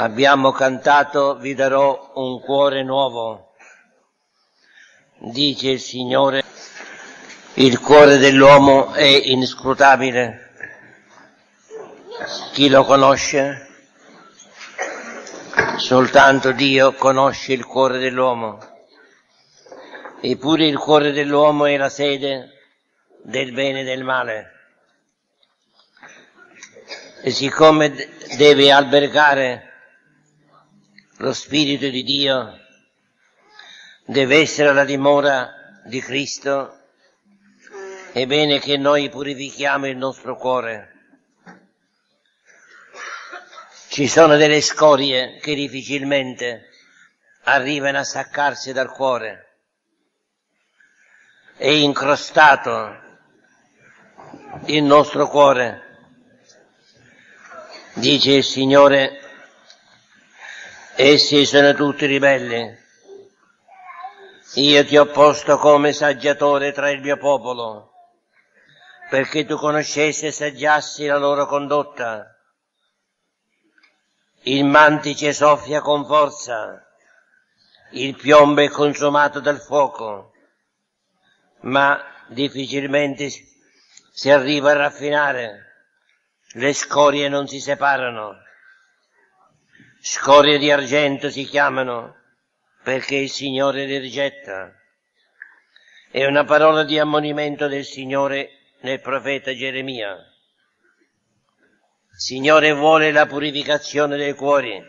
Abbiamo cantato Vi darò un cuore nuovo. Dice il Signore, il cuore dell'uomo è inscrutabile. Chi lo conosce? Soltanto Dio conosce il cuore dell'uomo. Eppure il cuore dell'uomo è la sede del bene e del male. E siccome deve albergare lo Spirito di Dio, deve essere la dimora di Cristo, è bene che noi purifichiamo il nostro cuore. Ci sono delle scorie che difficilmente arrivano a staccarsi dal cuore. È incrostato il nostro cuore. Dice il Signore, essi sono tutti ribelli. Io ti ho posto come saggiatore tra il mio popolo, perché tu conoscessi e saggiassi la loro condotta. Il mantice soffia con forza, il piombo è consumato dal fuoco, ma difficilmente si arriva a raffinare, le scorie non si separano. Scorie di argento si chiamano perché il Signore le rigetta. È una parola di ammonimento del Signore nel profeta Geremia. Signore vuole la purificazione dei cuori,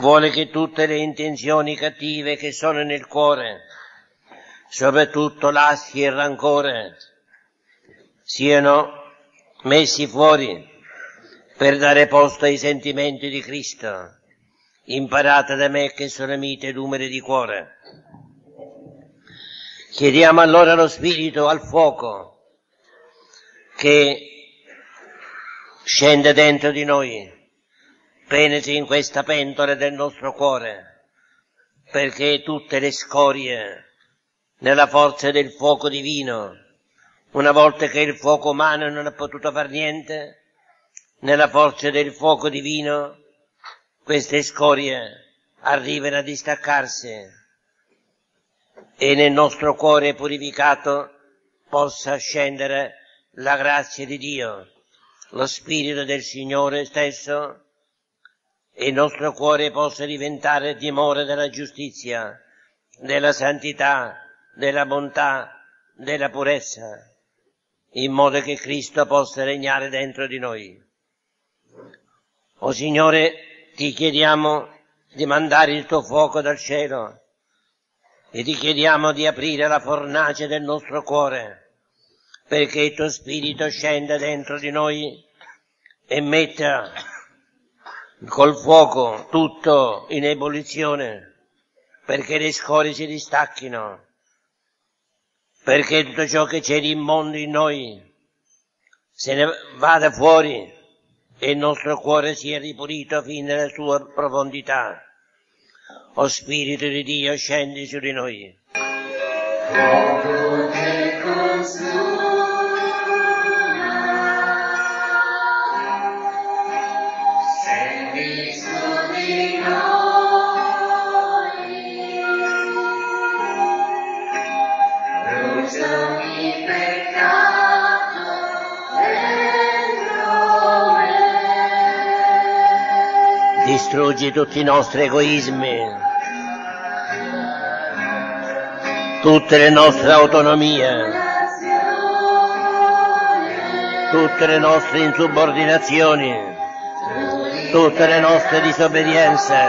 vuole che tutte le intenzioni cattive che sono nel cuore, soprattutto l'assi e il rancore, siano messi fuori per dare posto ai sentimenti di Cristo. Imparate da me che sono mite e lumere di cuore. Chiediamo allora lo Spirito al fuoco che scende dentro di noi, penetri in questa pentola del nostro cuore, perché tutte le scorie nella forza del fuoco divino, una volta che il fuoco umano non ha potuto far niente, nella forza del fuoco divino, queste scorie arrivano a distaccarsi e nel nostro cuore purificato possa scendere la grazia di Dio lo Spirito del Signore stesso e il nostro cuore possa diventare dimora della giustizia, della santità, della bontà, della purezza, in modo che Cristo possa regnare dentro di noi. O Signore, ti chiediamo di mandare il tuo fuoco dal cielo e ti chiediamo di aprire la fornace del nostro cuore perché il tuo spirito scenda dentro di noi e metta col fuoco tutto in ebollizione, perché le scorie si distacchino, perché tutto ciò che c'è di immondo in noi se ne vada fuori e il nostro cuore sia ripulito fino alla sua profondità. O Spirito di Dio, scendi su di noi. Distruggi tutti i nostri egoismi, tutte le nostre autonomie, tutte le nostre insubordinazioni, tutte le nostre disobbedienze,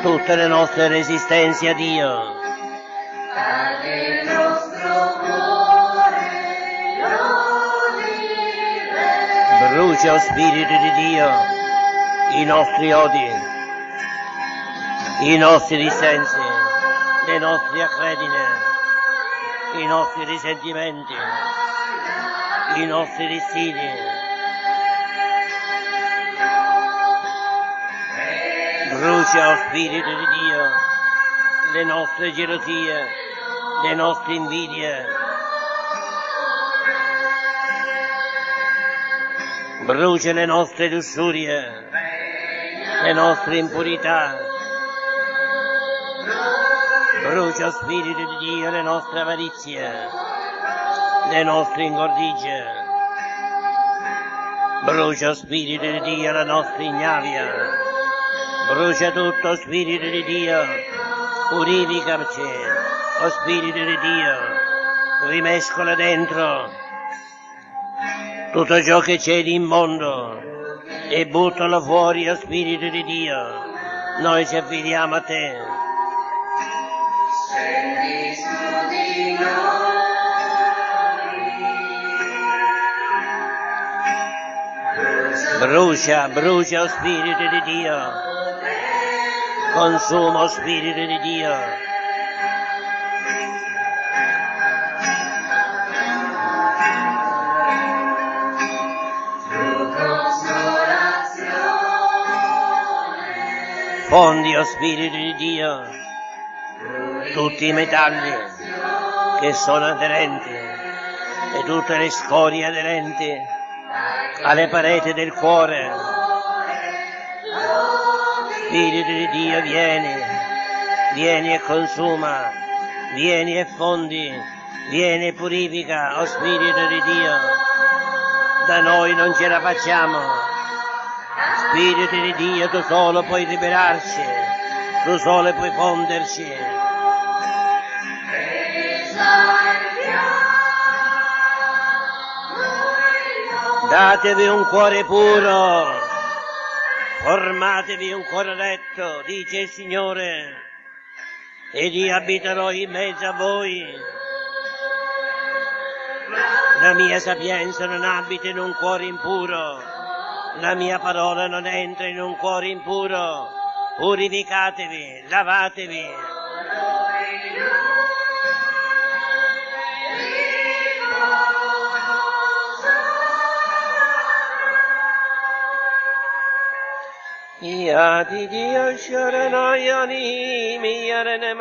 tutte le nostre resistenze a Dio. Brucia, o Spirito di Dio, i nostri odi, i nostri dissensi, le nostre accredine, i nostri risentimenti, i nostri dissidi. Brucia, o Spirito di Dio, le nostre gelosie, le nostre invidie. Brucia le nostre lussurie, le nostre impurità. Brucia, Spirito di Dio, le nostre avarizie, le nostre ingordigie. Brucia, Spirito di Dio, la nostra ignavia. Brucia tutto, Spirito di Dio, purificaci, o Spirito di Dio, rimescola dentro tutto ciò che c'è di immondo e buttalo fuori, o Spirito di Dio. Noi ci affidiamo a te. Brucia, brucia, o Spirito di Dio. Consuma, o Spirito di Dio. Fondi, o Spirito di Dio, tutti i metalli che sono aderenti e tutte le scorie aderenti alle pareti del cuore. Spirito di Dio, vieni, vieni e consuma, vieni e fondi, vieni e purifica, o Spirito di Dio. Da noi non ce la facciamo. Spirito di Dio, tu solo puoi liberarci, tu solo puoi fonderci. Datevi un cuore puro, formatevi un cuore retto, dice il Signore, ed io abiterò in mezzo a voi. La mia sapienza non abita in un cuore impuro, la mia parola non entra in un cuore impuro. Purificatevi, lavatevi. Yadi Dio Sharanayani Miyarane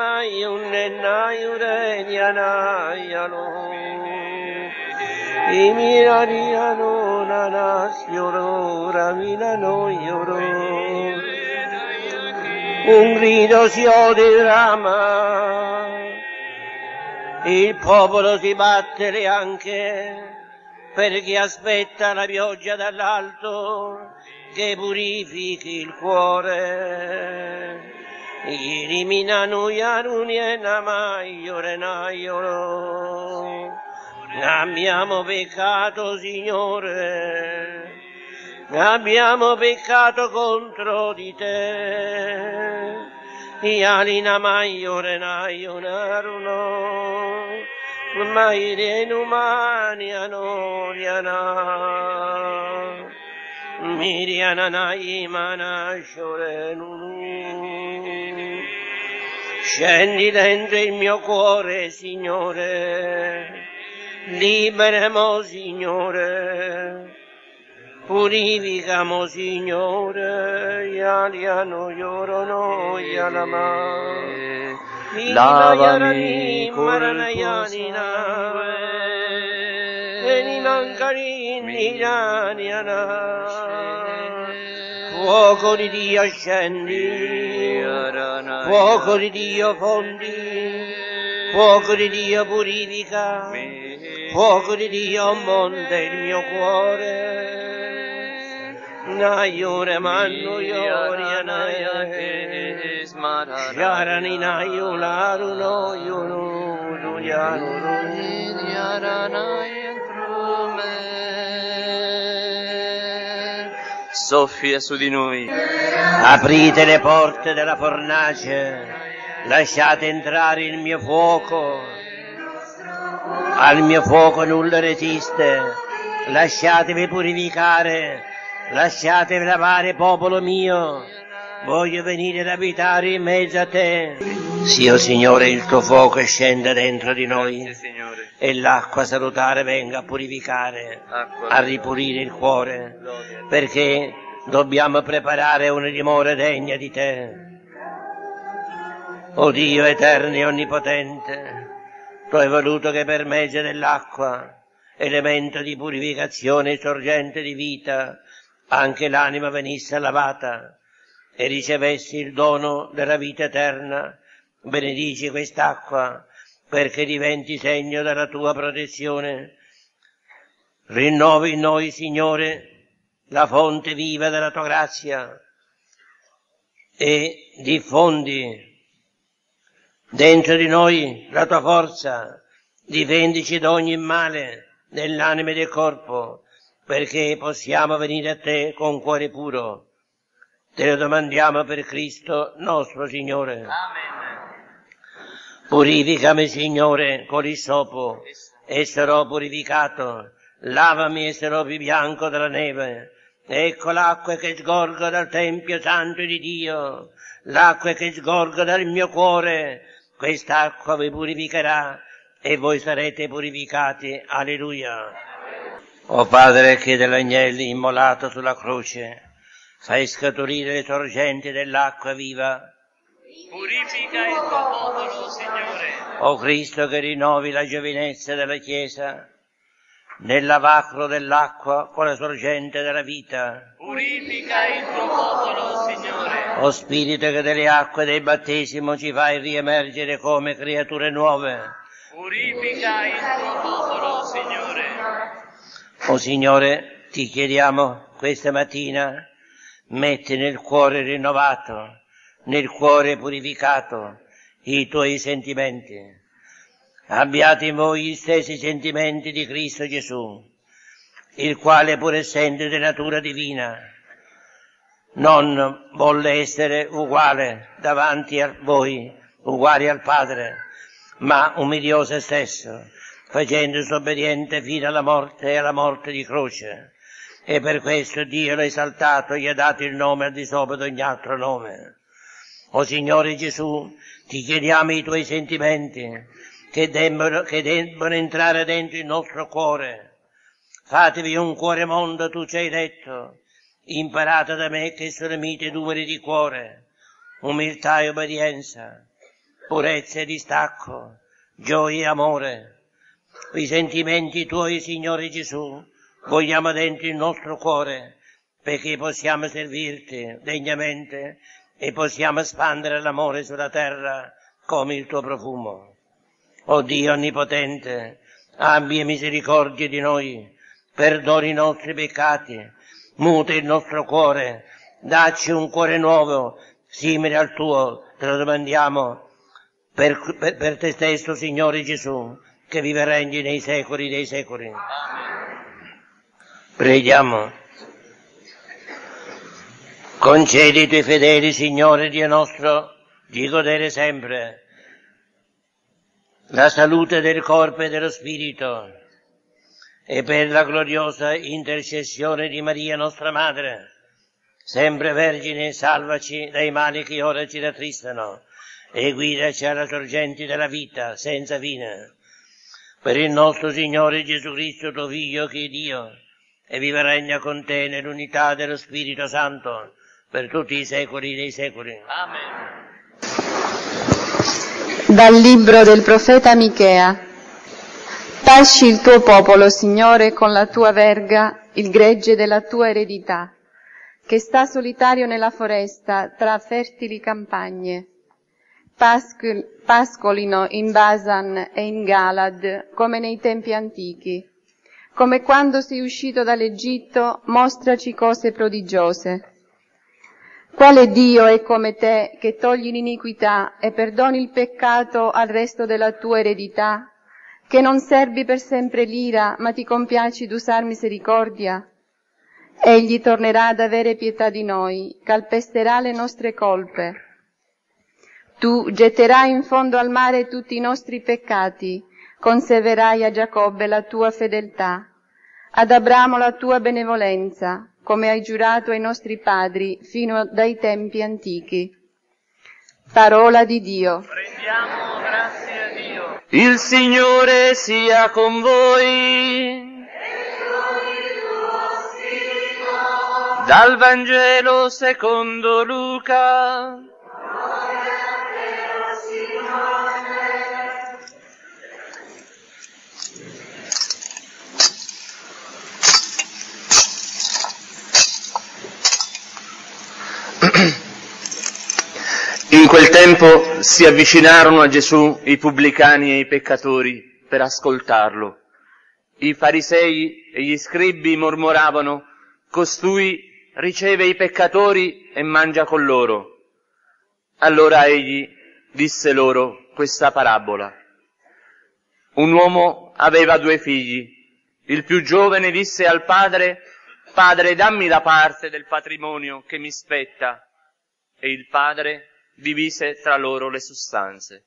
Nayure Nyanayalo Imirariano Nanas Yoro Raminano Yoro Un grido si odirama Il popolo si batte anche per chi aspetta la pioggia dall'alto che purifichi il cuore. Eliminano yaruni e namaiore naioro. Abbiamo peccato, Signore. Abbiamo peccato contro di te. Yalina maiore naionaruno. Maire umani anoriana. Miriana naimana shorenunu. Scendi dentro il mio cuore, Signore. Liberamo, Signore. Purificamo, Signore. Yaliano yorono yalama. Lavami col tuo Maranayanina. Veni mancarini Fuoco di Dio scendi, fuoco di Dio fondi, fuoco di Dio purifica, fuoco di Dio monta il mio cuore. Naiure mannu yori anaye, yarani nayu laru no yunu duyanu Soffia su di noi. Aprite le porte della fornace, lasciate entrare il mio fuoco. Al mio fuoco nulla resiste, lasciatevi purificare, lasciatevi lavare, popolo mio. Voglio venire ad abitare in mezzo a te. Sia, Signore, il tuo fuoco scenda dentro di noi. E l'acqua salutare venga a purificare, a ripulire il cuore. Perché dobbiamo preparare una dimora degna di te. O Dio eterno e onnipotente, tu hai voluto che per mezzo dell'acqua, elemento di purificazione e sorgente di vita, anche l'anima venisse lavata e ricevessi il dono della vita eterna, benedici quest'acqua perché diventi segno della tua protezione. Rinnovi in noi, Signore, la fonte viva della tua grazia e diffondi dentro di noi la tua forza, difendici da ogni male nell'anima e del corpo, perché possiamo venire a te con cuore puro. Te lo domandiamo per Cristo nostro Signore. Amen. Purificami, Signore, con il sopo, e sarò purificato. Lavami e sarò più bianco della neve. Ecco l'acqua che sgorga dal Tempio Santo di Dio, l'acqua che sgorga dal mio cuore. Quest'acqua vi purificherà e voi sarete purificati. Alleluia. O Padre che dell'agnello immolato sulla croce, fai scaturire le sorgenti dell'acqua viva. Purifica il tuo popolo, Signore. O Cristo che rinnovi la giovinezza della Chiesa, nel lavacro dell'acqua con la sorgente della vita. Purifica il tuo popolo, Signore. O Spirito che delle acque del battesimo ci fai riemergere come creature nuove. Purifica il tuo popolo, Signore. O Signore, ti chiediamo questa mattina, metti nel cuore rinnovato, nel cuore purificato, i tuoi sentimenti. Abbiate in voi gli stessi sentimenti di Cristo Gesù, il quale pur essendo di natura divina, non volle essere uguale davanti a voi, uguali al Padre, ma umiliò se stesso, facendosi obbediente fino alla morte e alla morte di croce. E per questo Dio l'ha esaltato e gli ha dato il nome al di sopra di ogni altro nome. O Signore Gesù, ti chiediamo i tuoi sentimenti che debbono, che debbono entrare dentro il nostro cuore. Fatevi un cuore mondo, tu ci hai detto. Imparate da me che sono miti e numeri di cuore, umiltà e obbedienza, purezza e distacco, gioia e amore. I sentimenti tuoi, Signore Gesù, vogliamo dentro il nostro cuore, perché possiamo servirti degnamente e possiamo espandere l'amore sulla terra come il tuo profumo. O Dio Onnipotente, abbi misericordia di noi, perdoni i nostri peccati, muta il nostro cuore, dacci un cuore nuovo, simile al tuo, te lo domandiamo, per, per, per te stesso, Signore Gesù, che vive e regni nei secoli dei secoli. Preghiamo. Concedi ai tuoi fedeli, Signore Dio nostro, di godere sempre la salute del corpo e dello spirito e per la gloriosa intercessione di Maria nostra Madre, sempre Vergine, salvaci dai mali che ora ci rattristano e guidaci alla sorgenti della vita senza fine. Per il nostro Signore Gesù Cristo, tuo Figlio, che è Dio, e vive regna con te nell'unità dello Spirito Santo, per tutti i secoli dei secoli. Amen. Dal libro del profeta Michea. Pasci il tuo popolo, Signore, con la tua verga, il gregge della tua eredità, che sta solitario nella foresta tra fertili campagne. Pascol- pascolino in Basan e in Galad, come nei tempi antichi. Come quando sei uscito dall'Egitto, mostraci cose prodigiose. Quale Dio è come te che togli l'iniquità e perdoni il peccato al resto della tua eredità? Che non servi per sempre l'ira, ma ti compiaci d'usar misericordia? Egli tornerà ad avere pietà di noi, calpesterà le nostre colpe. Tu getterai in fondo al mare tutti i nostri peccati, conserverai a Giacobbe la tua fedeltà, ad Abramo la tua benevolenza, come hai giurato ai nostri padri fino dai tempi antichi. Parola di Dio. Prendiamo. Il Signore sia con voi. Dal Vangelo secondo Luca. In quel tempo si avvicinarono a Gesù i pubblicani e i peccatori per ascoltarlo. I farisei e gli scribi mormoravano, costui riceve i peccatori e mangia con loro. Allora egli disse loro questa parabola. Un uomo aveva due figli. Il più giovane disse al padre, Padre, dammi la parte del patrimonio che mi spetta. E il padre divise tra loro le sostanze.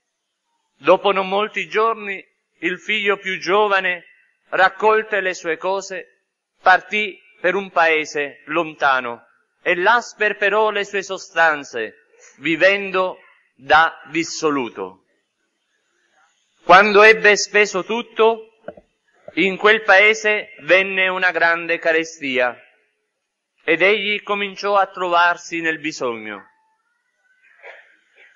Dopo non molti giorni il figlio più giovane, raccolte le sue cose, partì per un paese lontano e là sperperò le sue sostanze, vivendo da dissoluto. Quando ebbe speso tutto, in quel paese venne una grande carestia ed egli cominciò a trovarsi nel bisogno.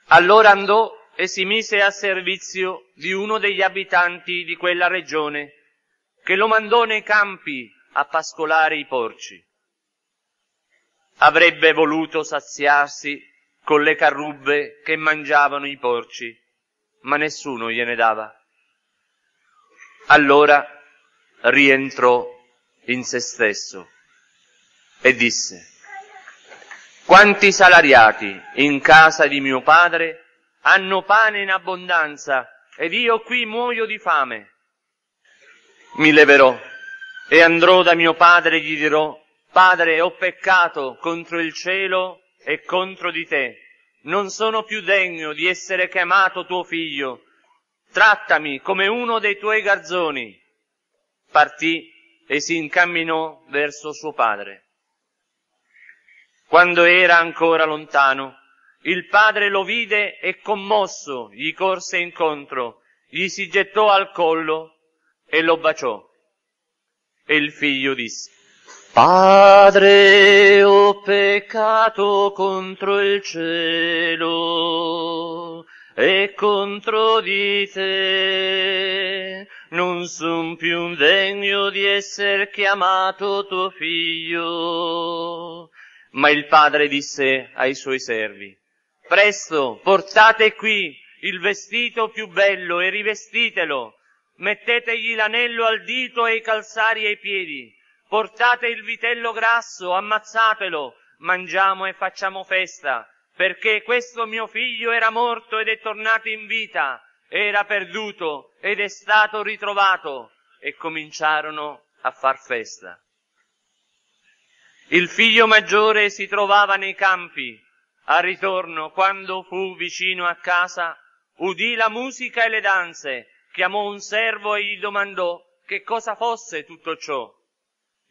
Allora andò e si mise a servizio di uno degli abitanti di quella regione, che lo mandò nei campi a pascolare i porci. Avrebbe voluto saziarsi con le carrubbe che mangiavano i porci, ma nessuno gliene dava. Allora rientrò in se stesso e disse, quanti salariati in casa di mio padre hanno pane in abbondanza ed io qui muoio di fame. Mi leverò e andrò da mio padre e gli dirò, Padre, ho peccato contro il cielo e contro di te. Non sono più degno di essere chiamato tuo figlio. Trattami come uno dei tuoi garzoni. Partì e si incamminò verso suo padre. Quando era ancora lontano, il padre lo vide e commosso gli corse incontro, gli si gettò al collo e lo baciò. E il figlio disse, Padre, ho peccato contro il cielo e contro di te. Non son più degno di essere chiamato tuo figlio. Ma il padre disse ai suoi servi, presto, portate qui il vestito più bello e rivestitelo, mettetegli l'anello al dito e i calzari ai piedi, portate il vitello grasso, ammazzatelo, mangiamo e facciamo festa, perché questo mio figlio era morto ed è tornato in vita, era perduto ed è stato ritrovato, e cominciarono a far festa. Il figlio maggiore si trovava nei campi. Al ritorno, quando fu vicino a casa, udì la musica e le danze, chiamò un servo e gli domandò che cosa fosse tutto ciò.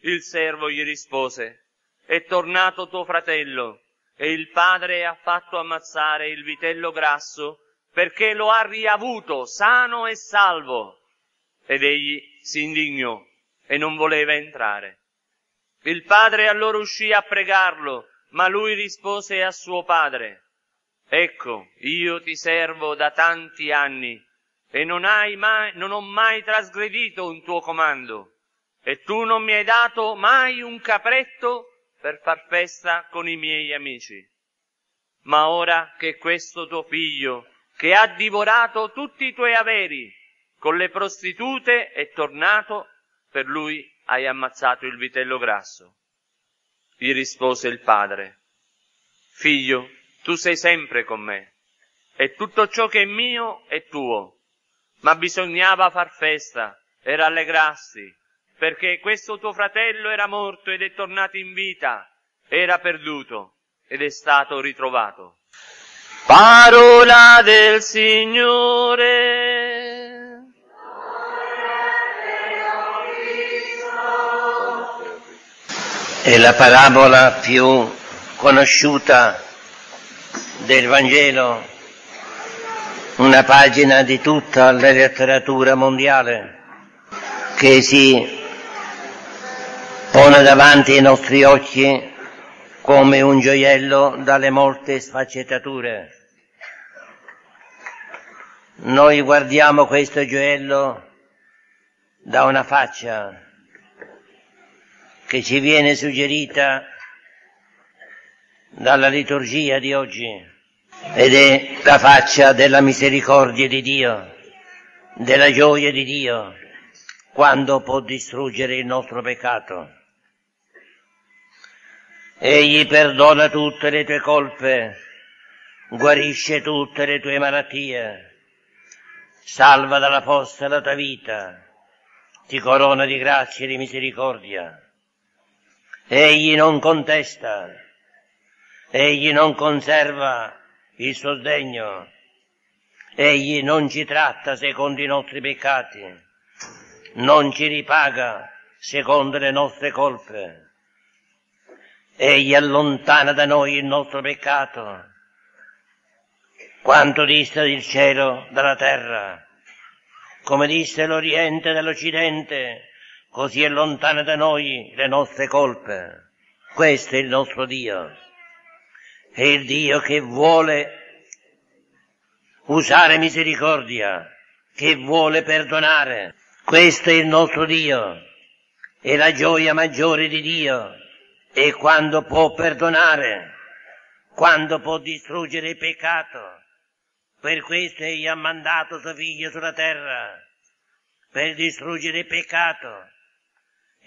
Il servo gli rispose, è tornato tuo fratello, e il padre ha fatto ammazzare il vitello grasso perché lo ha riavuto sano e salvo. Ed egli si indignò e non voleva entrare. Il padre allora uscì a pregarlo, ma lui rispose a suo padre, Ecco, io ti servo da tanti anni e non, mai, non ho mai trasgredito un tuo comando, e tu non mi hai dato mai un capretto per far festa con i miei amici. Ma ora che questo tuo figlio, che ha divorato tutti i tuoi averi, con le prostitute è tornato, per lui hai ammazzato il vitello grasso. Gli rispose il padre, figlio, tu sei sempre con me, e tutto ciò che è mio è tuo, ma bisognava far festa e rallegrarsi, perché questo tuo fratello era morto ed è tornato in vita, era perduto ed è stato ritrovato. Parola del Signore. È la parabola più conosciuta del Vangelo, una pagina di tutta la letteratura mondiale che si pone davanti ai nostri occhi come un gioiello dalle molte sfaccettature. Noi guardiamo questo gioiello da una faccia, che ci viene suggerita dalla liturgia di oggi, ed è la faccia della misericordia di Dio, della gioia di Dio, quando può distruggere il nostro peccato. Egli perdona tutte le tue colpe, guarisce tutte le tue malattie, salva dalla fossa la tua vita, ti corona di grazia e di misericordia. Egli non contesta, egli non conserva il suo sdegno, egli non ci tratta secondo i nostri peccati, non ci ripaga secondo le nostre colpe. Egli allontana da noi il nostro peccato, quanto dista il cielo dalla terra, come disse l'Oriente dall'Occidente, così è lontana da noi le nostre colpe. Questo è il nostro Dio. È il Dio che vuole usare misericordia, che vuole perdonare. Questo è il nostro Dio. E la gioia maggiore di Dio è quando può perdonare, quando può distruggere il peccato. Per questo egli ha mandato suo figlio sulla terra, per distruggere il peccato.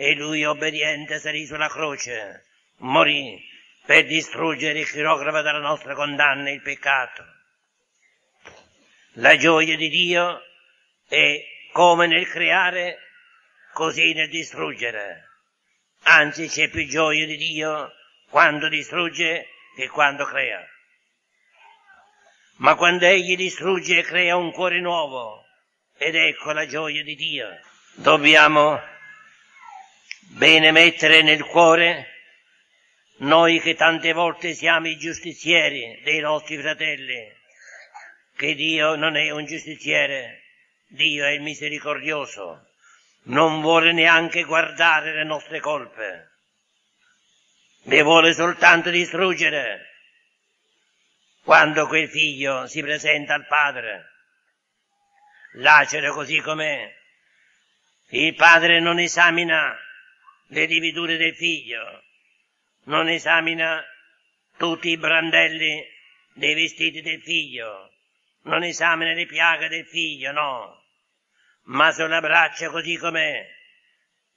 E lui, obbediente, salì sulla croce, morì per distruggere il chirografo della nostra condanna e il peccato. La gioia di Dio è come nel creare, così nel distruggere. Anzi c'è più gioia di Dio quando distrugge che quando crea. Ma quando Egli distrugge crea un cuore nuovo, ed ecco la gioia di Dio. Dobbiamo bene mettere nel cuore noi che tante volte siamo i giustizieri dei nostri fratelli, che Dio non è un giustiziere, Dio è il misericordioso, non vuole neanche guardare le nostre colpe, le vuole soltanto distruggere. Quando quel figlio si presenta al padre, lacero così com'è, il padre non esamina le dividure del figlio, non esamina tutti i brandelli dei vestiti del figlio, non esamina le piaghe del figlio, no, ma sulla braccia così com'è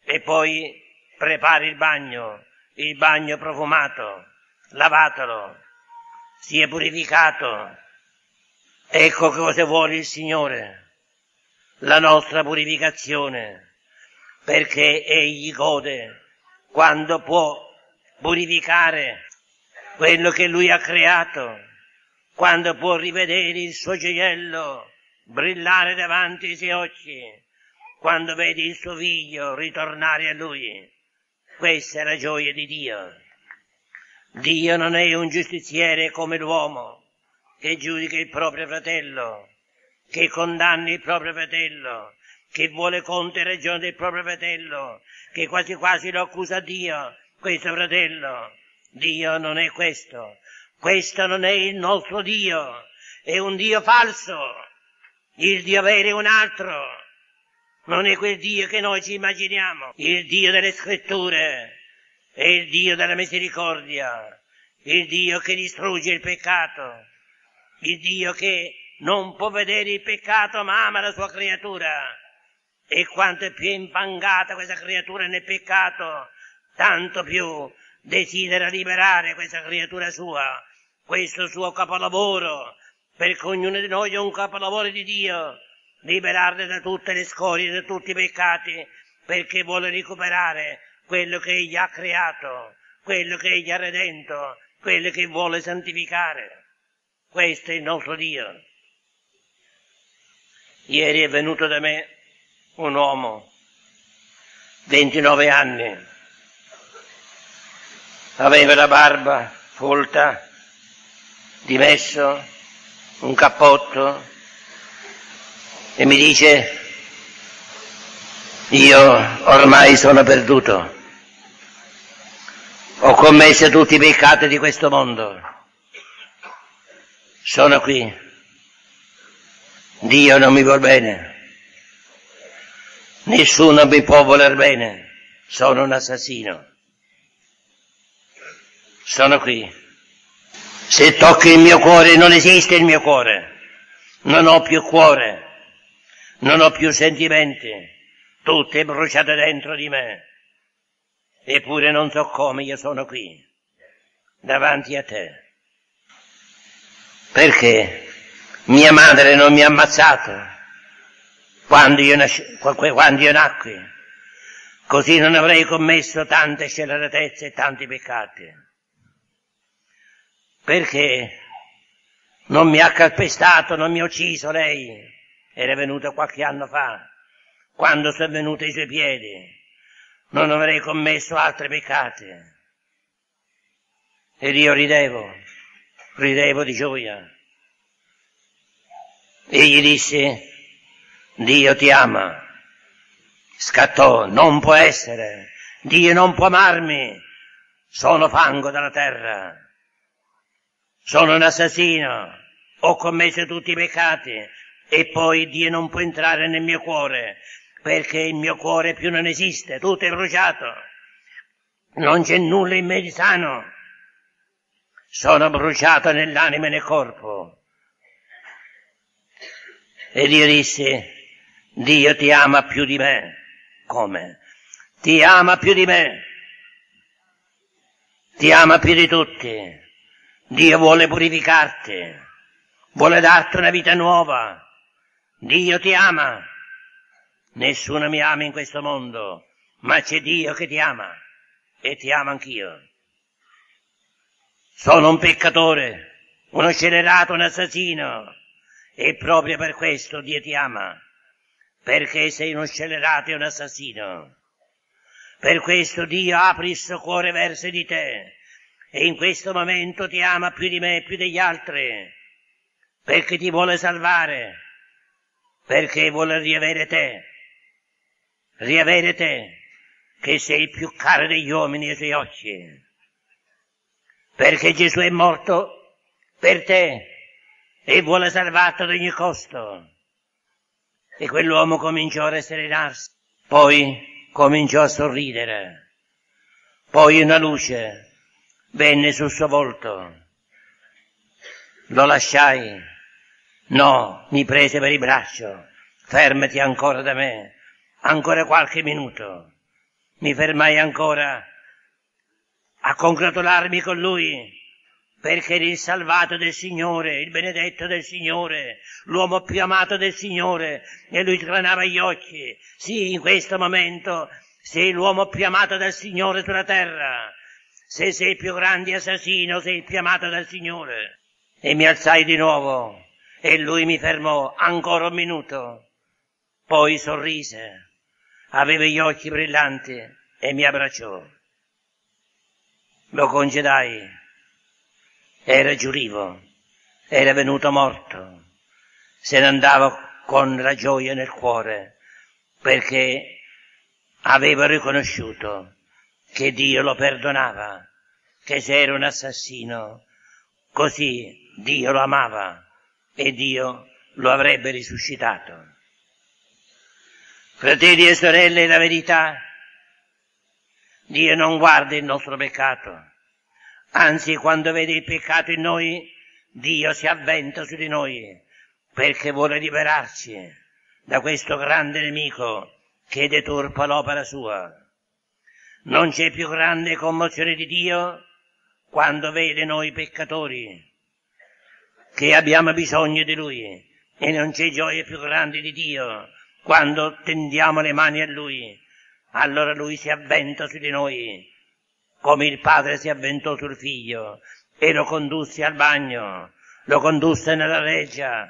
e poi prepara il bagno, il bagno profumato, lavatelo, sia purificato. Ecco cosa vuole il Signore, la nostra purificazione, perché Egli gode quando può purificare quello che Lui ha creato, quando può rivedere il suo gioiello brillare davanti ai suoi occhi quando vedi il suo figlio ritornare a lui. Questa è la gioia di Dio. Dio non è un giustiziere come l'uomo che giudica il proprio fratello, che condanna il proprio fratello, che vuole conto ragione del proprio fratello, che quasi quasi lo accusa Dio, questo fratello. Dio non è questo. Questo non è il nostro Dio. È un Dio falso il Dio vero è un altro, non è quel Dio che noi ci immaginiamo. Il Dio delle scritture è il Dio della misericordia, il Dio che distrugge il peccato, il Dio che non può vedere il peccato ma ama la sua creatura. E quanto è più impangata questa creatura nel peccato, tanto più desidera liberare questa creatura sua, questo suo capolavoro, perché ognuno di noi è un capolavoro di Dio, liberarle da tutte le scorie, da tutti i peccati, perché vuole recuperare quello che Egli ha creato, quello che Egli ha redento, quello che vuole santificare. Questo è il nostro Dio. Ieri è venuto da me un uomo, 29 anni, aveva la barba folta, dimesso, un cappotto e mi dice io ormai sono perduto, ho commesso tutti i peccati di questo mondo, sono qui, Dio non mi vuol bene, nessuno mi può voler bene, sono un assassino, sono qui. Se tocchi il mio cuore non esiste il mio cuore, non ho più cuore, non ho più sentimenti, tutto è bruciato dentro di me. Eppure non so come io sono qui, davanti a te. Perché mia madre non mi ha ammazzato quando io, nasce, quando io nacqui? Così non avrei commesso tante scelleratezze e tanti peccati. Perché non mi ha calpestato, non mi ha ucciso lei? Era venuta qualche anno fa, quando sono venuto ai suoi piedi. Non avrei commesso altri peccati. Ed io ridevo, ridevo di gioia. Egli disse, Dio ti ama. Scattò, non può essere. Dio non può amarmi. Sono fango della terra. Sono un assassino. Ho commesso tutti i peccati. E poi Dio non può entrare nel mio cuore. Perché il mio cuore più non esiste. Tutto è bruciato. Non c'è nulla in me di sano. Sono bruciato nell'anima e nel corpo. E Dio disse, Dio ti ama più di me. Come? Ti ama più di me. Ti ama più di tutti. Dio vuole purificarti. Vuole darti una vita nuova. Dio ti ama. Nessuno mi ama in questo mondo, ma c'è Dio che ti ama e ti ama anch'io. Sono un peccatore, uno scellerato, un assassino e proprio per questo Dio ti ama perché sei uno scellerato e un assassino. Per questo Dio apre il suo cuore verso di te e in questo momento ti ama più di me e più degli altri, perché ti vuole salvare, perché vuole riavere te, riavere te, che sei più caro degli uomini ai suoi occhi, perché Gesù è morto per te e vuole salvarti ad ogni costo e quell'uomo cominciò a rasserenarsi, poi cominciò a sorridere, poi una luce venne sul suo volto. Lo lasciai, no, mi prese per il braccio, fermati ancora da me, ancora qualche minuto. Mi fermai ancora a congratularmi con lui perché il salvato del Signore, il benedetto del Signore, l'uomo più amato del Signore, e lui sgranava gli occhi. Sì, in questo momento sei l'uomo più amato dal Signore sulla terra. Se sei il più grande assassino, sei il più amato dal Signore. E mi alzai di nuovo, e lui mi fermò ancora un minuto. Poi sorrise, aveva gli occhi brillanti e mi abbracciò. Lo congedai era giurivo, era venuto morto, se ne andava con la gioia nel cuore, perché aveva riconosciuto che Dio lo perdonava, che se era un assassino, così Dio lo amava e Dio lo avrebbe risuscitato. Fratelli e sorelle, la verità, Dio non guarda il nostro peccato, Anzi, quando vede il peccato in noi, Dio si avventa su di noi perché vuole liberarci da questo grande nemico che deturpa l'opera sua. Non c'è più grande commozione di Dio quando vede noi peccatori che abbiamo bisogno di Lui e non c'è gioia più grande di Dio quando tendiamo le mani a Lui. Allora Lui si avventa su di noi come il padre si avventò sul figlio e lo condusse al bagno, lo condusse nella reggia,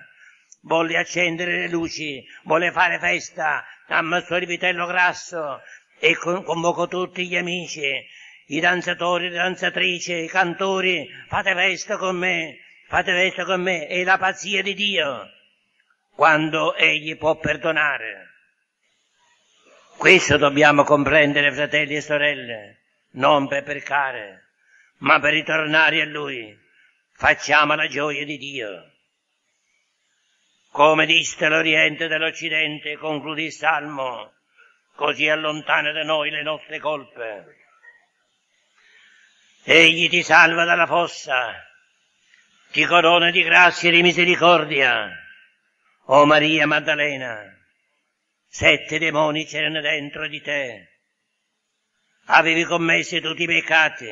volle accendere le luci, volle fare festa, ammassò il vitello grasso e convocò tutti gli amici, i danzatori, le danzatrici, i cantori, fate festa con me, fate festa con me, è la pazzia di Dio, quando Egli può perdonare. Questo dobbiamo comprendere, fratelli e sorelle non per peccare, ma per ritornare a Lui. Facciamo la gioia di Dio. Come dista l'Oriente dall'Occidente, conclude il Salmo, così allontana da noi le nostre colpe. Egli ti salva dalla fossa, ti corona di grazia e di misericordia. O Maria Maddalena, sette demoni c'erano dentro di te. Avevi commesso tutti i peccati,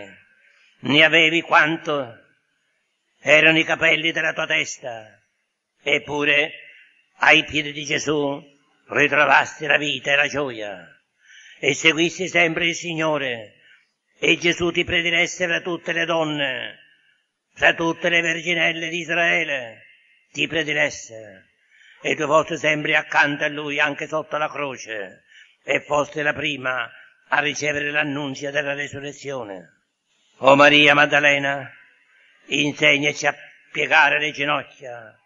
ne avevi quanto? Erano i capelli della tua testa, eppure ai piedi di Gesù ritrovasti la vita e la gioia. E seguissi sempre il Signore. E Gesù ti predilesse fra tutte le donne fra tutte le verginelle di Israele ti predilesse e tu fossi sempre accanto a lui anche sotto la croce. E foste la prima a ricevere l'annunzio della resurrezione. O Maria Maddalena, insegnaci a piegare le ginocchia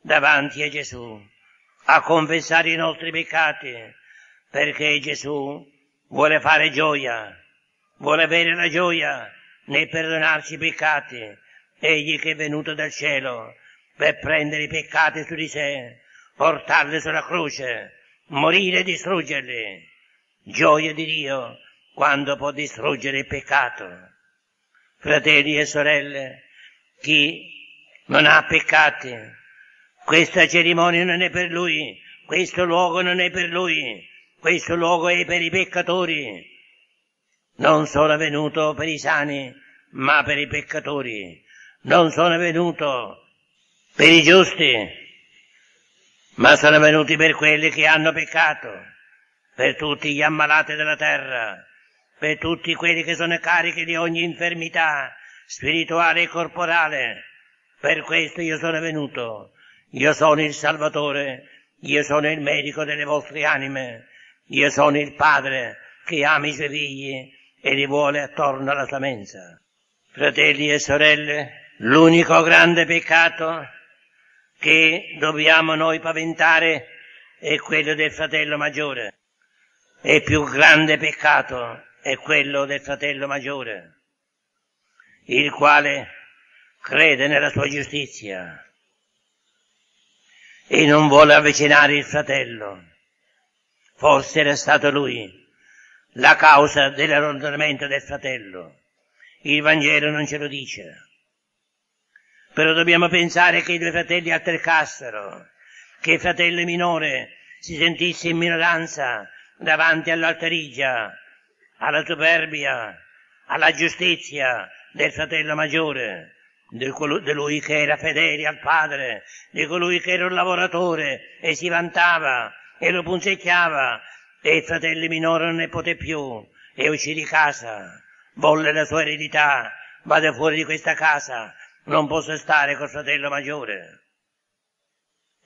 davanti a Gesù, a confessare i nostri peccati, perché Gesù vuole fare gioia, vuole avere la gioia nel perdonarci i peccati egli che è venuto dal cielo per prendere i peccati su di sé, portarli sulla croce, morire e distruggerli. Gioia di Dio quando può distruggere il peccato. Fratelli e sorelle, chi non ha peccati, questa cerimonia non è per lui, questo luogo non è per lui, questo luogo è per i peccatori. Non sono venuto per i sani, ma per i peccatori non sono venuto per i giusti, ma sono venuti per quelli che hanno peccato, per tutti gli ammalati della terra, per tutti quelli che sono carichi di ogni infermità spirituale e corporale. Per questo io sono venuto. Io sono il Salvatore, io sono il medico delle vostre anime, io sono il Padre che ama i suoi figli e li vuole attorno alla sua mensa. Fratelli e sorelle, L'unico grande peccato che dobbiamo noi paventare è quello del fratello maggiore. E più grande peccato è quello del fratello maggiore, il quale crede nella sua giustizia e non vuole avvicinare il fratello. Forse era stato lui la causa dell'allontanamento del fratello. Il Vangelo non ce lo dice. Però dobbiamo pensare che i due fratelli altercassero, che il fratello minore si sentisse in minoranza davanti all'alterigia, alla superbia, alla giustizia del fratello maggiore, di colui che era fedele al padre, di colui che era un lavoratore e si vantava e lo punzecchiava e il fratello minore non ne poté più e uscì di casa, volle la sua eredità, vada fuori di questa casa, non posso stare col fratello maggiore.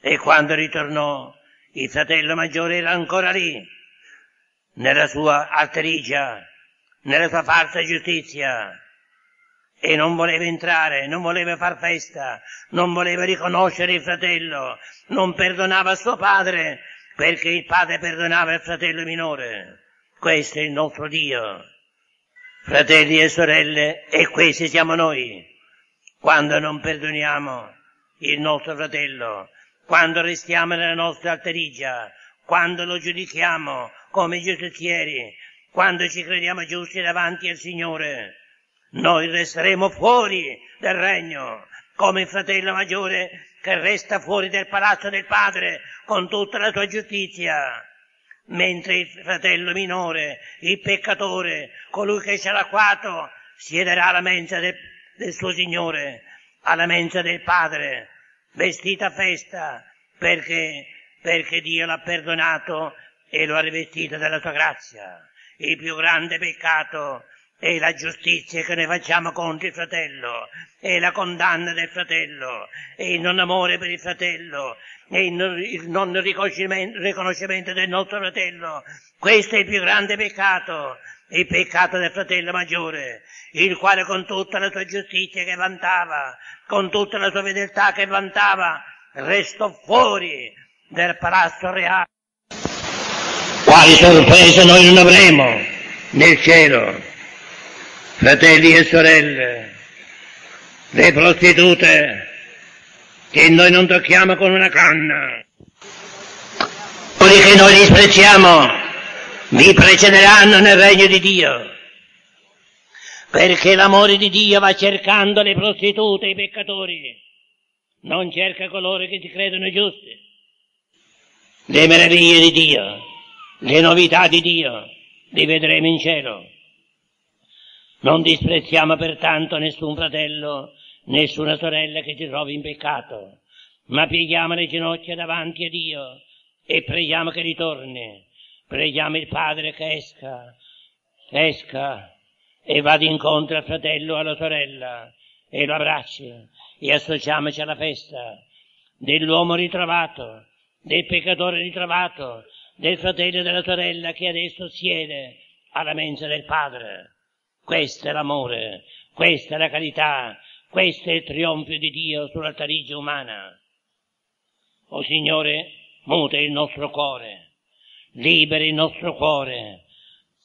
E quando ritornò, il fratello maggiore era ancora lì, nella sua alterigia, nella sua falsa giustizia, e non voleva entrare, non voleva far festa, non voleva riconoscere il fratello, non perdonava suo padre, perché il padre perdonava il fratello minore. Questo è il nostro Dio. Fratelli e sorelle, e questi siamo noi quando non perdoniamo il nostro fratello, quando restiamo nella nostra alterigia, quando lo giudichiamo come giustizieri, quando ci crediamo giusti davanti al Signore, noi resteremo fuori del regno, come il fratello maggiore che resta fuori del palazzo del Padre con tutta la sua giustizia, mentre il fratello minore, il peccatore, colui che ci ha siederà alla mensa del del suo Signore alla mensa del Padre, vestita a festa, perché, perché Dio l'ha perdonato e lo ha rivestito della sua grazia. Il più grande peccato è la giustizia che noi facciamo contro il fratello, è la condanna del fratello, è il non amore per il fratello, è il non riconoscimento del nostro fratello. Questo è il più grande peccato il peccato del fratello maggiore, il quale con tutta la sua giustizia che vantava, con tutta la sua fedeltà che vantava, restò fuori del palazzo reale. Quali sorprese noi non avremo nel cielo, fratelli e sorelle, le prostitute che noi non tocchiamo con una canna, quelli che noi disprezziamo mi precederanno nel regno di Dio. Perché l'amore di Dio va cercando le prostitute i peccatori non cerca coloro che ti credono giusti. Le meraviglie di Dio, le novità di Dio, li vedremo in cielo. Non disprezziamo pertanto nessun fratello, nessuna sorella che si trovi in peccato, ma pieghiamo le ginocchia davanti a Dio e preghiamo che ritorni. Preghiamo il Padre che esca, esca e vada incontro al fratello o alla sorella e lo abbracci e associamoci alla festa dell'uomo ritrovato, del peccatore ritrovato, del fratello e della sorella che adesso siede alla mensa del Padre. Questo è l'amore, questa è la carità, questo è il trionfo di Dio sull'altarigia umana. O Signore, mute il nostro cuore, liberi il nostro cuore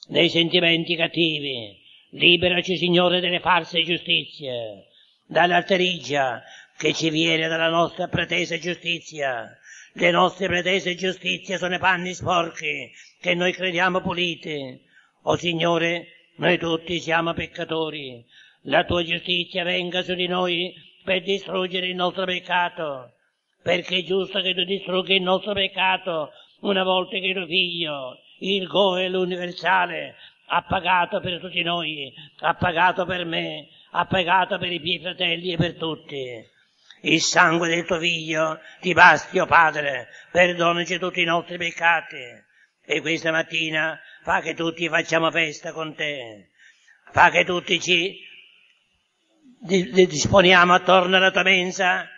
dai sentimenti cattivi, liberaci Signore delle false giustizie, dall'alterigia che ci viene dalla nostra pretesa giustizia. Le nostre pretese giustizie sono panni sporchi che noi crediamo puliti. O Signore, noi tutti siamo peccatori. La tua giustizia venga su di noi per distruggere il nostro peccato, perché è giusto che tu distrugga il nostro peccato una volta che tuo figlio, il Goel universale, ha pagato per tutti noi, ha pagato per me, ha pagato per i miei fratelli e per tutti. Il sangue del tuo figlio ti basti, o oh Padre, perdonaci tutti i nostri peccati. E questa mattina fa che tutti facciamo festa con te. Fa che tutti ci disponiamo attorno alla tua mensa,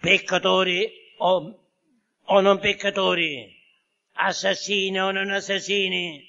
peccatori o, o non peccatori, assassini o non assassini,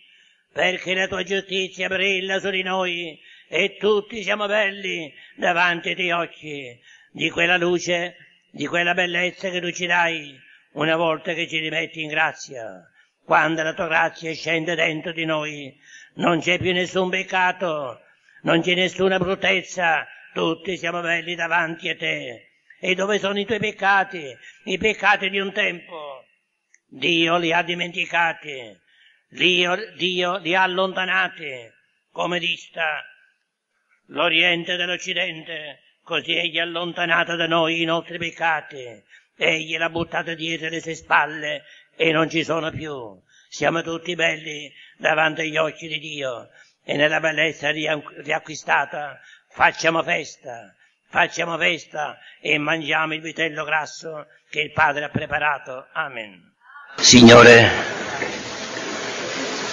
perché la tua giustizia brilla su di noi e tutti siamo belli davanti ai tuoi occhi di quella luce, di quella bellezza che tu ci dai una volta che ci rimetti in grazia. Quando la tua grazia scende dentro di noi, non c'è più nessun peccato, non c'è nessuna bruttezza, tutti siamo belli davanti a te. E dove sono i tuoi peccati? I peccati di un tempo. Dio li ha dimenticati, Dio, Dio li ha allontanati, come dista l'Oriente dall'Occidente, così egli ha allontanato da noi i nostri peccati, egli l'ha buttato dietro le sue spalle e non ci sono più. Siamo tutti belli davanti agli occhi di Dio e nella bellezza riacquistata facciamo festa, facciamo festa e mangiamo il vitello grasso che il Padre ha preparato. Amen. Signore,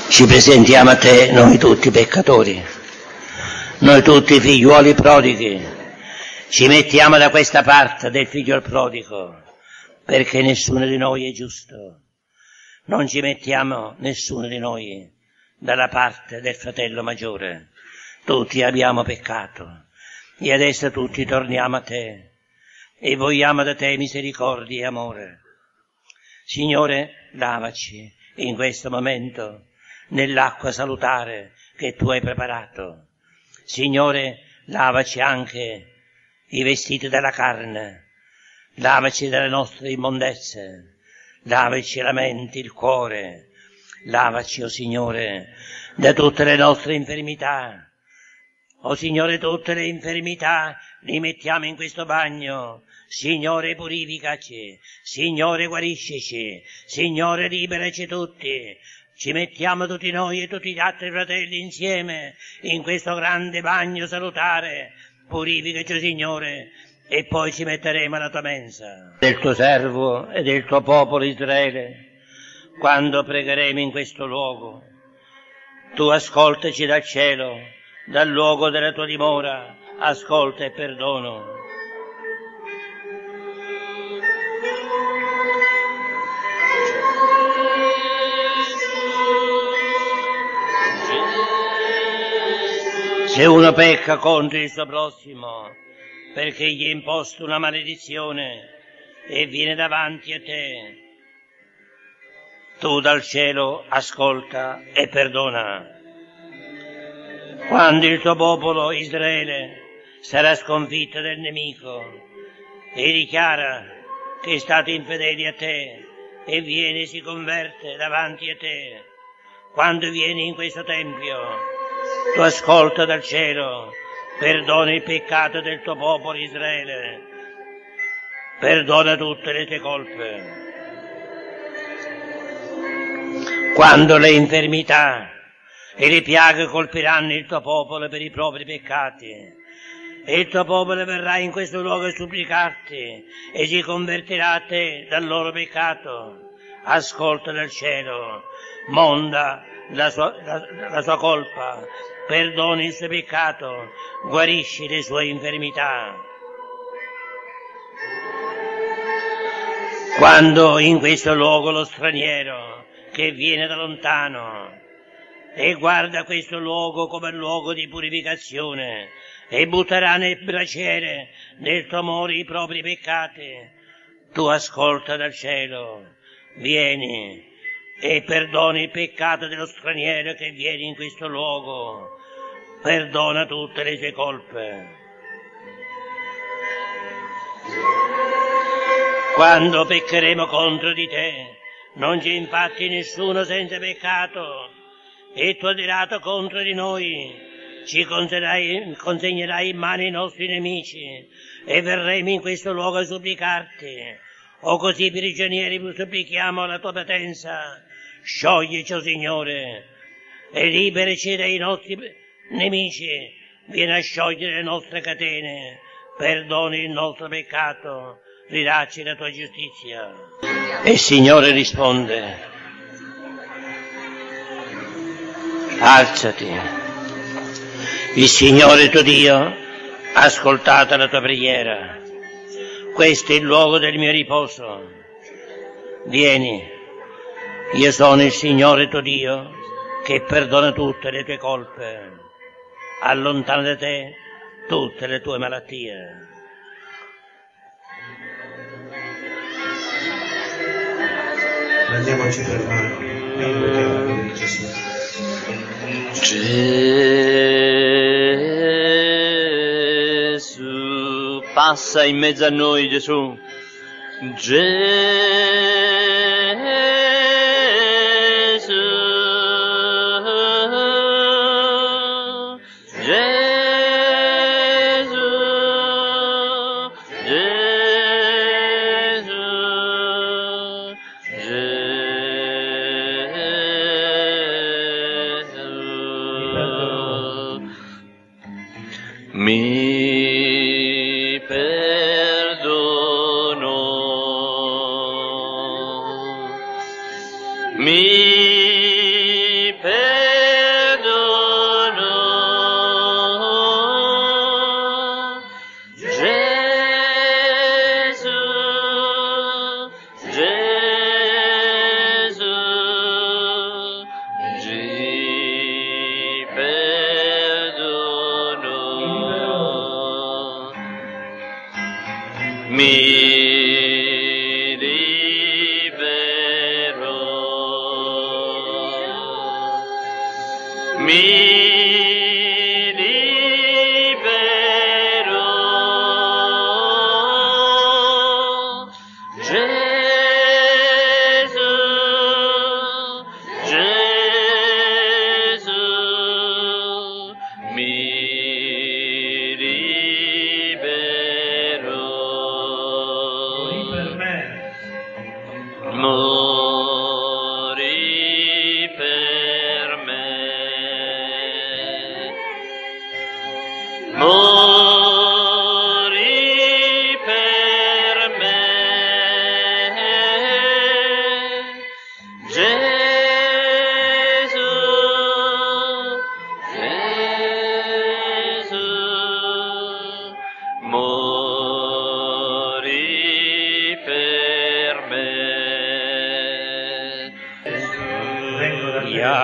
ci presentiamo a te noi tutti peccatori noi tutti figliuoli prodighi ci mettiamo da questa parte del figlio prodigo perché nessuno di noi è giusto. Non ci mettiamo nessuno di noi dalla parte del fratello maggiore. Tutti abbiamo peccato e adesso tutti torniamo a te e vogliamo da te misericordia e amore. Signore, lavaci in questo momento nell'acqua salutare che tu hai preparato Signore, lavaci anche i vestiti della carne, lavaci dalle nostre immondezze, lavaci la mente, il cuore, lavaci, o oh Signore, da tutte le nostre infermità. O oh Signore, tutte le infermità li mettiamo in questo bagno. Signore, purificaci. Signore, guariscici. Signore, liberaci tutti. Ci mettiamo tutti noi e tutti gli altri fratelli insieme in questo grande bagno salutare. Purificaci, Signore, e poi ci metteremo alla tua mensa. Del tuo servo e del tuo popolo Israele, quando pregheremo in questo luogo, tu ascoltaci dal cielo, dal luogo della tua dimora, ascolta e perdono. Se uno pecca contro il suo prossimo perché gli è imposto una maledizione e viene davanti a te, tu dal cielo ascolta e perdona. Quando il tuo popolo Israele sarà sconfitto del nemico e dichiara che è stato infedele a te e viene e si converte davanti a te, quando vieni in questo tempio, tu ascolta dal cielo, perdona il peccato del tuo popolo Israele perdona tutte le tue colpe. Quando le infermità e le piaghe colpiranno il tuo popolo per i propri peccati, e il tuo popolo verrà in questo luogo a supplicarti e si convertirà a te dal loro peccato. Ascolta dal cielo, monda la sua, la, la sua colpa, perdoni il suo peccato, guarisci le sue infermità. Quando in questo luogo lo straniero che viene da lontano e guarda questo luogo come luogo di purificazione e butterà nel braciere del tuo amore i propri peccati, tu ascolta dal cielo, vieni e perdoni il peccato dello straniero che viene in questo luogo, perdona tutte le sue colpe. Quando peccheremo contro di te, non c'è infatti nessuno senza peccato, e tu adirato contro di noi, ci consegnerai in mano i nostri nemici, e verremo in questo luogo a supplicarti. O così prigionieri supplichiamo la tua potenza, scioglici, o Signore, e liberaci dai nostri nemici, vieni a sciogliere le nostre catene, perdoni il nostro peccato, ridacci la tua giustizia. E il Signore risponde, alzati, il Signore tuo Dio ha ascoltato la tua preghiera, questo è il luogo del mio riposo, vieni, io sono il Signore tuo Dio che perdona tutte le tue colpe, allontana da te tutte le tue malattie. Andiamoci per mano nel nome di Gesù. Gesù, passa in mezzo a noi Gesù. Gesù,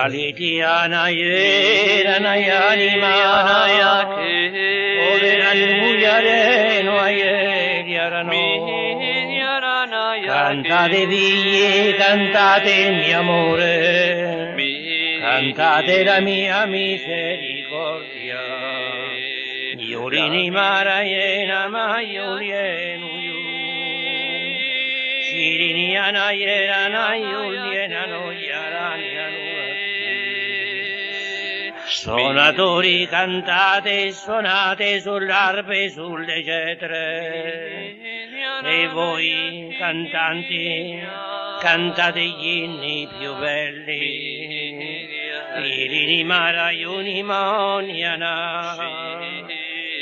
da te. Yali tiana yera na yali mana yake Ore na nuyare no ayeri arano Cantate figlie, cantate mi amore Cantate la mia misericordia Iulini mara yena ma yulienu yu Suonatori cantate e suonate sull'arpe e sulle cetre. E voi, cantanti, cantate gli inni più belli. Irini marayuni moniana.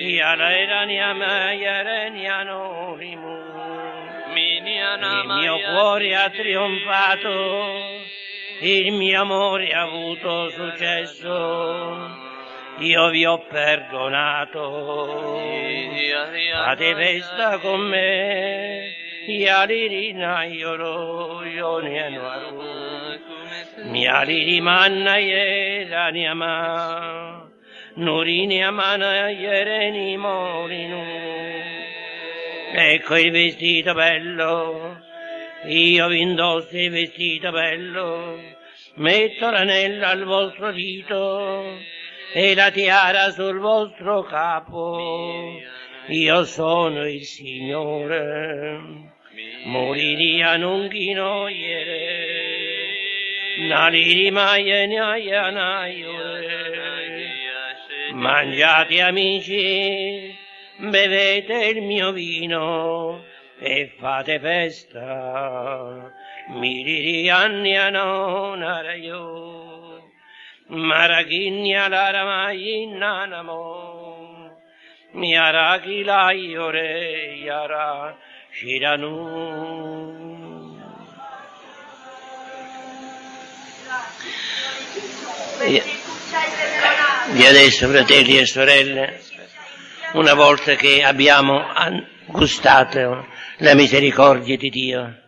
Yaraniama yaraniano rimu. Il mio cuore ha trionfato, il mio amore ha avuto successo, io vi ho perdonato. Fate festa con me, Yalirina yoro yonienu aru. Mialiri manna yera niama, Nurini amana yereni morinu. Ecco il vestito bello, io vi indosso il vestito bello, metto l'anello al vostro dito e la tiara sul vostro capo. Io sono il Signore, moriria non ghinoiere, naliri Mangiate amici, bevete il mio vino e fate festa, miriri anni a non arayo, maragigna la ramayinna namo, miaraki la iore yara shiranu. E adesso, fratelli e sorelle, una volta che abbiamo gustato la misericordia di Dio,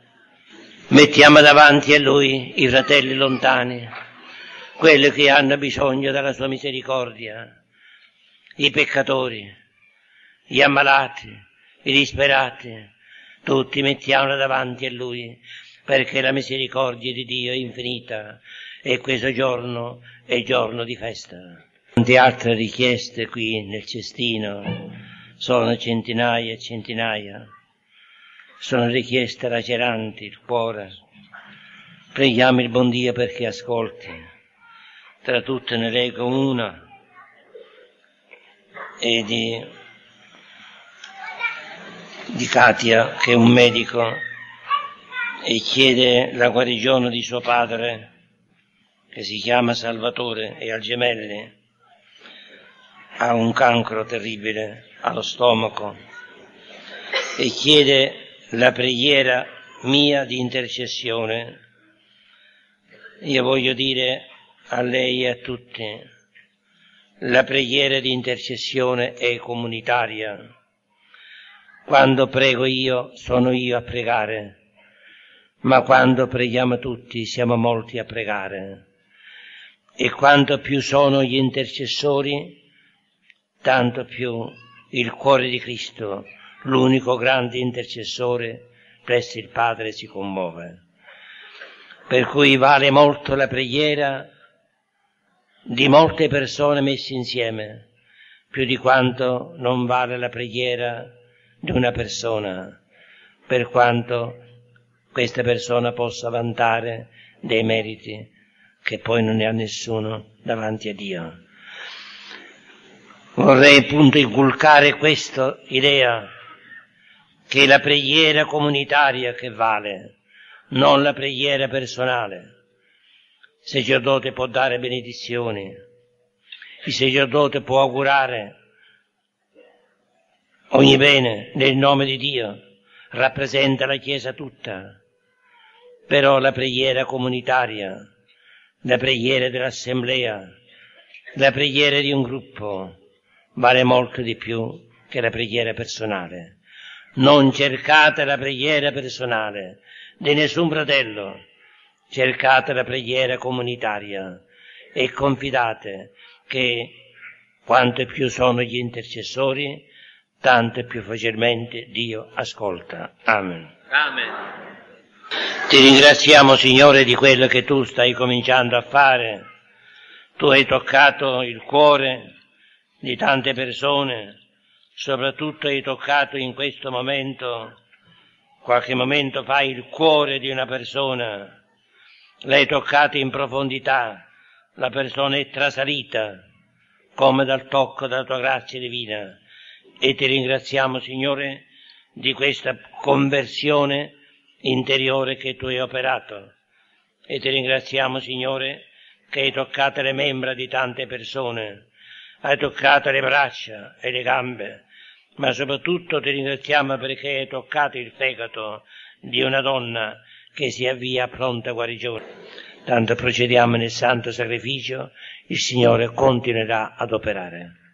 mettiamo davanti a Lui i fratelli lontani, quelli che hanno bisogno della sua misericordia, i peccatori, gli ammalati, i disperati, tutti mettiamoli davanti a Lui, perché la misericordia di Dio è infinita e questo giorno è giorno di festa. Tante altre richieste qui nel cestino sono centinaia e centinaia, sono richieste laceranti il cuore. Preghiamo il buon Dio perché ascolti. Tra tutte ne leggo una e di, di Katia che è un medico e chiede la guarigione di suo padre che si chiama Salvatore e al gemelli ha un cancro terribile allo stomaco e chiede la preghiera mia di intercessione. Io voglio dire a lei e a tutti, la preghiera di intercessione è comunitaria. Quando prego io, sono io a pregare, ma quando preghiamo tutti, siamo molti a pregare. E quanto più sono gli intercessori, tanto più il cuore di Cristo, l'unico grande intercessore, presso il Padre si commuove. Per cui vale molto la preghiera di molte persone messe insieme, più di quanto non vale la preghiera di una persona, per quanto questa persona possa vantare dei meriti che poi non ne ha nessuno davanti a Dio. Vorrei appunto inculcare questa idea, che è la preghiera comunitaria che vale, non la preghiera personale. Il sacerdote può dare benedizioni, il sacerdote può augurare ogni bene nel nome di Dio, rappresenta la Chiesa tutta, però la preghiera comunitaria, la preghiera dell'assemblea, la preghiera di un gruppo, vale molto di più che la preghiera personale. Non cercate la preghiera personale di nessun fratello, cercate la preghiera comunitaria e confidate che quanto più sono gli intercessori, tanto più facilmente Dio ascolta. Amen. Amen. Ti ringraziamo Signore di quello che tu stai cominciando a fare. Tu hai toccato il cuore di tante persone, soprattutto hai toccato in questo momento, qualche momento fa, il cuore di una persona, l'hai toccato in profondità, la persona è trasalita come dal tocco della tua grazia divina. E ti ringraziamo Signore di questa conversione interiore che tu hai operato. E ti ringraziamo, Signore, che hai toccato le membra di tante persone, hai toccato le braccia e le gambe, ma soprattutto ti ringraziamo perché hai toccato il fegato di una donna che si avvia a pronta guarigione. Tanto procediamo nel santo sacrificio, il Signore continuerà ad operare.